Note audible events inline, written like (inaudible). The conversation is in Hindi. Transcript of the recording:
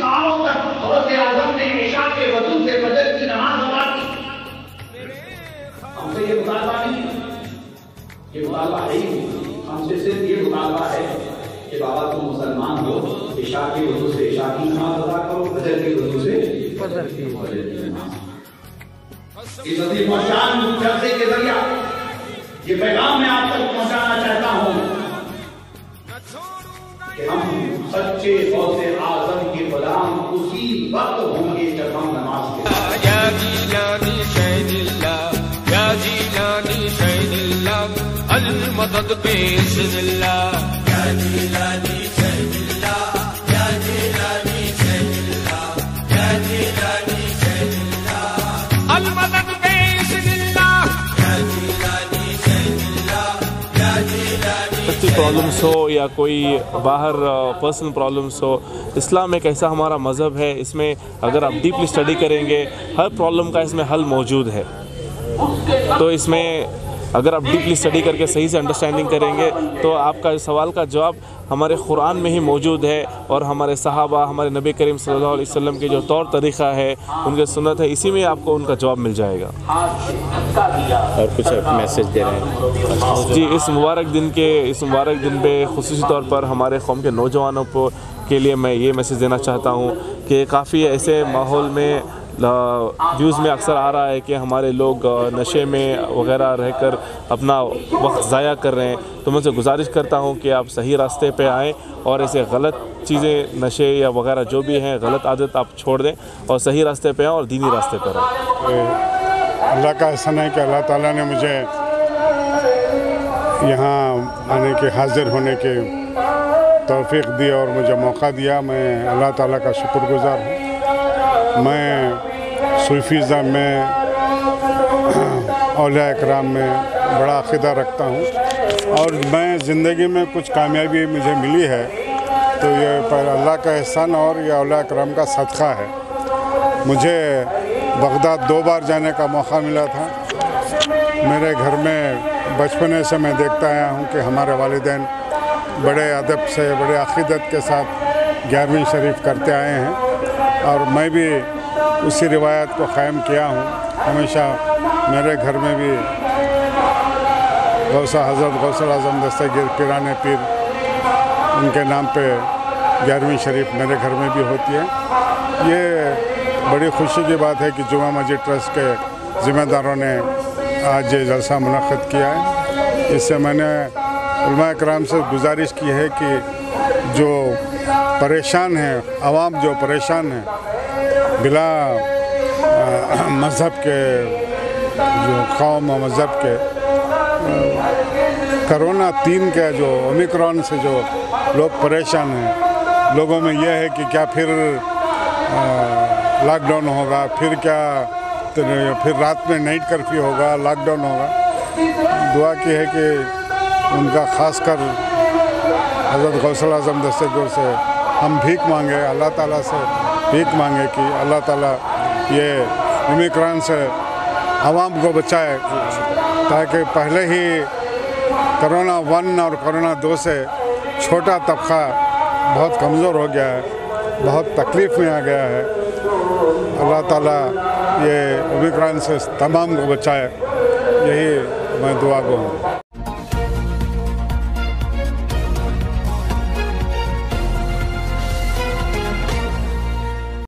सालों तक गौसे आज़म ने ईशा के वज़ू से बजट की नमाज़ अदा की। हमसे ये मुतालबा नहीं ये मुतालबा है ही हमसे सिर्फ़ ये मुतालबा है कि बाबा तुम मुसलमान हो, ईशा के वज़ू से ईशा की नमाज़ अदा करो बजट के वज़ू से बजट की इस पहचान जलसे के ज़रिया ये पैगाम मैं आप तक पहुंचाना चाहता हूँ कि हम सच्चे सौसे आज़म के गुलाम उसी वक्त होंगे जब हम नमाज़ के मदद पेश दिल्ला जी जीलानी प्रॉब्लम्स हो या कोई बाहर पर्सनल प्रॉब्लम्स हो, इस्लाम एक ऐसा हमारा मज़हब है, इसमें अगर आप डीपली स्टडी करेंगे, हर प्रॉब्लम का इसमें हल मौजूद है। तो इसमें अगर आप डीपली स्टडी करके सही से अंडरस्टैंडिंग करेंगे तो आपका इस सवाल का जवाब हमारे कुरान में ही मौजूद है और हमारे सहाबा हमारे नबी करीम सल्लल्लाहु अलैहि वसल्लम के जो तौर तरीक़ा है उनके सुन्नत है इसी में आपको उनका जवाब मिल जाएगा। और कुछ मैसेज दे रहे हैं? जी इस मुबारक दिन के इस मुबारक दिन पे खसूस तौर पर हमारे कौम के नौजवानों को के लिए मैं ये मैसेज देना चाहता हूँ कि काफ़ी ऐसे माहौल में व्यूज़ में अक्सर आ रहा है कि हमारे लोग नशे में वगैरह रहकर अपना वक्त ज़ाया कर रहे हैं। तो मैं उनसे गुजारिश करता हूँ कि आप सही रास्ते पे आएँ और ऐसे गलत चीज़ें, नशे या वगैरह जो भी हैं, गलत आदत आप छोड़ दें और सही रास्ते पे आएँ और दीनी रास्ते पर आएँ। अल्लाह का एहसान है कि अल्लाह ताला ने मुझे यहाँ आने के, हाजिर होने के तोफ़ी दी और मुझे मौका दिया। मैं अल्लाह ताला का शुक्रगुजार हूँ। मैं सूफीज़म में, (clears throat) औलिया कराम में बड़ा अकीदा रखता हूँ। और मैं ज़िंदगी में कुछ कामयाबी मुझे मिली है तो ये पर अल्लाह का एहसान और ये औलिया कराम का सदका है। मुझे बगदाद दो बार जाने का मौका मिला था। मेरे घर में बचपने से मैं देखता आया हूँ कि हमारे वालिदैन बड़े अदब से, बड़े अकीदत के साथ ग्यारहवीं शरीफ करते आए हैं। और मैं भी उसी रिवायत को क़ायम किया हूँ। हमेशा मेरे घर में भी गौसा हज़रत गौसल आज़म दस्तगीर, पिराने पीर, उनके नाम पे ग्यारहवीं शरीफ मेरे घर में भी होती है। ये बड़ी खुशी की बात है कि जुमा मस्जिद ट्रस्ट के ज़िम्मेदारों ने आज ये जलसा मुनद किया है। इससे मैंने कराम से गुजारिश की है कि जो परेशान हैं, आवाम जो परेशान हैं बिला मज़हब के, जो कौम और मज़हब के करोना तीन के जो ओमिक्रॉन से जो लोग परेशान हैं, लोगों में यह है कि क्या फिर लॉकडाउन होगा, फिर क्या तो फिर रात में नाइट कर्फ्यू होगा लॉकडाउन होगा। दुआ की है कि उनका खासकर हज़रत गौसल आज़म दस्तगुर से हम भीख मांगे, अल्लाह ताला से भीख मांगे कि अल्लाह ताला ये ओमिक्रॉन से आवाम को बचाए, ताकि पहले ही कोरोना वन और कोरोना दो से छोटा तबका बहुत कमज़ोर हो गया है, बहुत तकलीफ़ में आ गया है। अल्लाह ताला ये ओमिक्रॉन से तमाम को बचाए, यही मैं दुआ को हूँ